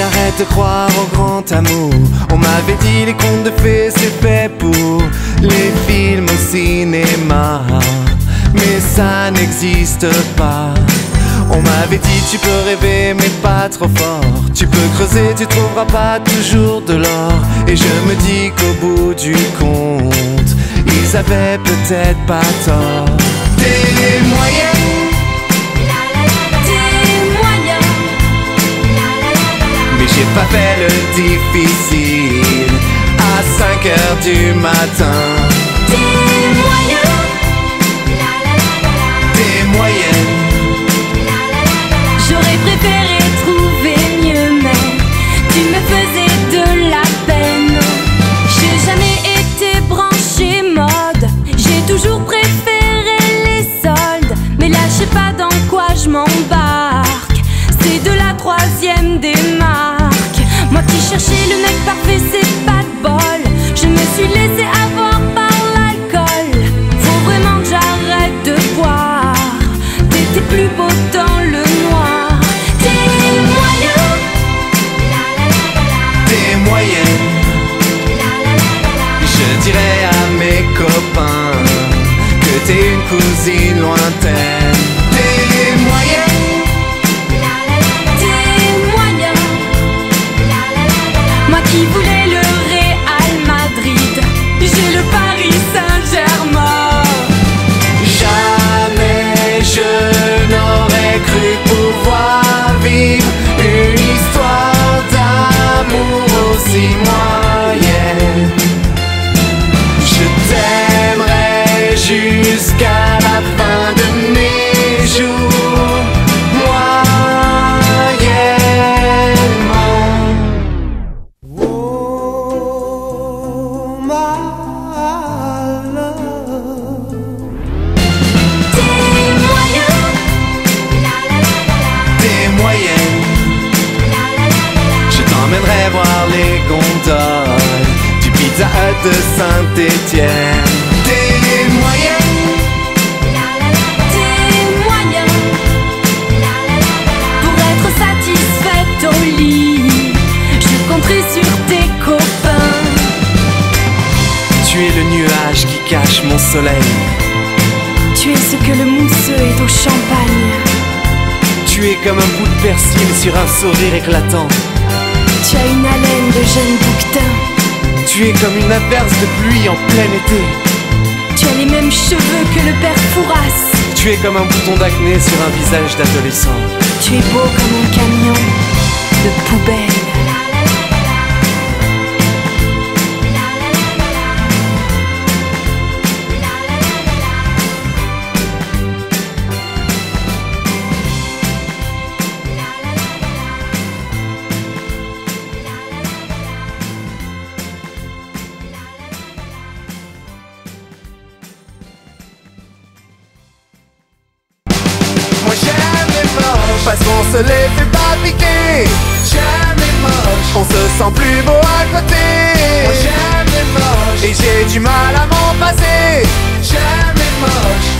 arrête de croire au grand amour. On m'avait dit les contes de fées c'est fait pour les films au cinéma. Mais ça n'existe pas. On m'avait dit tu peux rêver mais pas trop fort Tu peux creuser, tu trouveras pas toujours de l'or Et je me dis qu'au bout du compte Ils avaient peut-être pas tort j'ai pas fait le difficile. À 5 heures du matin Une cousine lointaine Des moyens des moyens. Moi qui voulais le Real Madrid, j'ai le Paris Saint-Germain. Jamais je n'aurais cru pouvoir vivre une histoire d'amour aussi moyenne. Je t'aimerai jusqu'à la fin de mes jours, moyennement. Oh, my love. Des moyens, des moyens. Je t'emmènerai voir les gondoles du Pizza Hut de Saint-Étienne. Mon soleil. Tu es ce que le mousseux est au champagne. Tu es comme un bout de persil sur un sourire éclatant. Tu as une haleine de jeune bouquetin. Tu es comme une averse de pluie en plein été. Tu as les mêmes cheveux que le père Fouras. Tu es comme un bouton d'acné sur un visage d'adolescent. Tu es beau comme un camion parce qu'on se les fait pas piquer. J'aime les moches, on se sent plus beau à côté. Les moches et j'ai du mal à m'en passer. J'aime les moches, oh